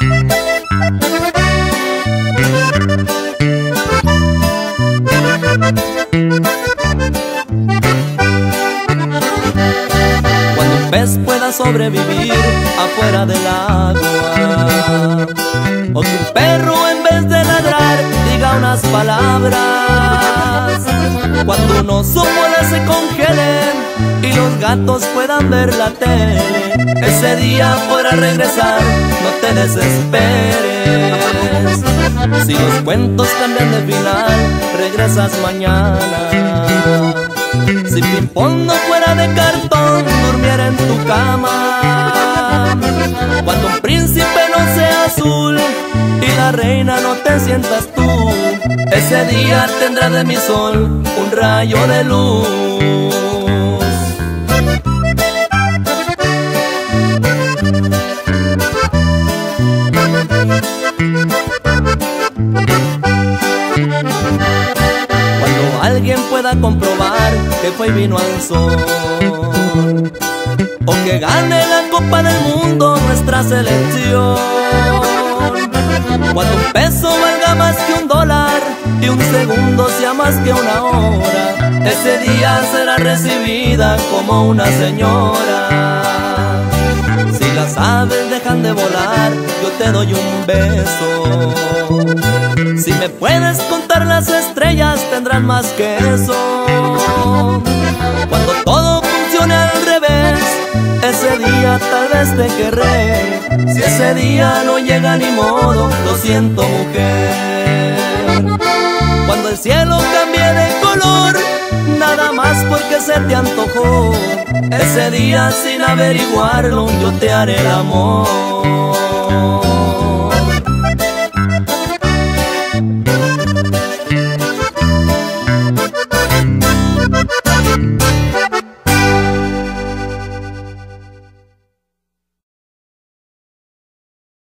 Cuando un pez pueda sobrevivir afuera del agua O que un perro en vez de ladrar diga unas palabras. Cuando unos árboles se congelen y los gatos puedan ver la tele Ese día podrá regresar, te desesperes. Si los cuentos cambian de final, regresas mañana. Si Pimpón no fuera de cartón, durmiera en tu cama. Cuando un príncipe no sea azul y la reina no te sientas tú Ese día tendrá de mi sol un rayo de luz pueda comprobar que fue y vino al sol. O que gane la Copa del Mundo nuestra selección. Cuando un peso valga más que un dólar Y un segundo sea más que una hora Ese día será recibida como una señora. Si las aves dejan de volar Yo te doy un beso si me puedes contar las estrellas tendrán más que eso. Cuando todo funcione al revés Ese día tal vez te querré. Si ese día no llega ni modo Lo siento mujer. Cuando el cielo cambie de color Nada más porque se te antojó. Ese día sin averiguarlo yo te haré el amor